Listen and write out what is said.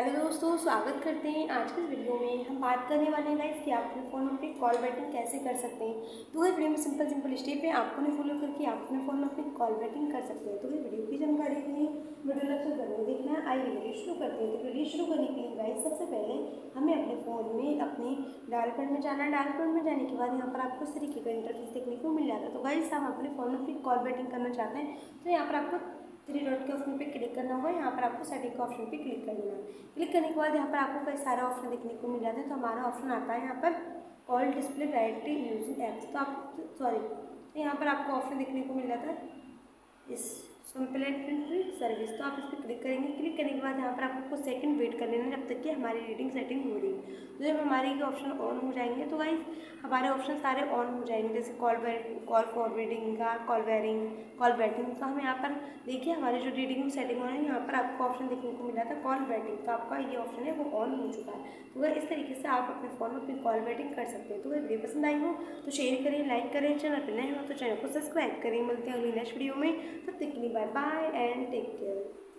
Hello दोस्तों, स्वागत करते हैं आज के इस वीडियो में। हम बात करने वाले हैं गाइस कि आप अपने फ़ोन में अपनी कॉल बैटिंग कैसे कर सकते हैं। तो ये वीडियो में सिंपल सिंपल स्टेप है। आपको नहीं फॉलो करके आप अपने फ़ोन में अपनी कॉल बैटिंग कर सकते हैं। तो ये वीडियो की जानकारी के लिए वीडियो लक्ष्य ज़रूर देखना। आइए वीडियो शुरू करते हैं। तो वीडियो शुरू करने के लिए गाइस सबसे पहले हमें अपने फ़ोन में अपने डायल में जाना है। डायल में जाने के बाद यहाँ पर आपको इस तरीके का इंटरफेस देखने को मिल जाता है। तो गाइस आप अपने फ़ोन में अपनी कॉल बैटिंग करना चाहते हैं। तो यहाँ पर आपको थ्री डॉट के ऑप्शन पे क्लिक करना होगा, यहाँ पर आपको सेटिंग के ऑप्शन पे क्लिक कर देना है। क्लिक करने के बाद यहाँ पर आपको कई सारे ऑप्शन देखने को मिल जाते हैं तो हमारा ऑप्शन आता है यहाँ पर call display directly using apps तो आप सॉरी तो यहाँ पर आपको ऑप्शन देखने को मिल जाता है। इस सप्लीमेंट्री सर्विस तो आप इस पर क्लिक करेंगे। क्लिक करने के बाद यहाँ पर आपको कुछ सेकंड वेट कर लेना जब तक कि हमारी रीडिंग सेटिंग हो रही है जब हमारे ये ऑप्शन ऑन हो जाएँगे तो गाइस हमारे ऑप्शन सारे ऑन हो जाएँगे। जैसे कॉल कॉल फॉरवर्डिंग का कॉल वेरिंग कॉल बैटिंग तो हम यहाँ पर देखिए, हमारे जो रीडिंग सेटिंग हो है, यहाँ पर आपको ऑप्शन देखने को मिला था कॉल बैटिंग तो आपका ये ऑप्शन है, वो ऑन हो चुका है। तो अगर इस तरीके से आप अपने फ़ोन में अपनी कॉल बैटिंग कर सकते हैं तो अगर वीडियो पसंद आई हो तो शेयर करें लाइक करें चैनल पर नए हो तो चैनल को सब्सक्राइब करें। मिलते हैं अगली नेक्स्ट वीडियो में, तब तक के लिए bye bye and take care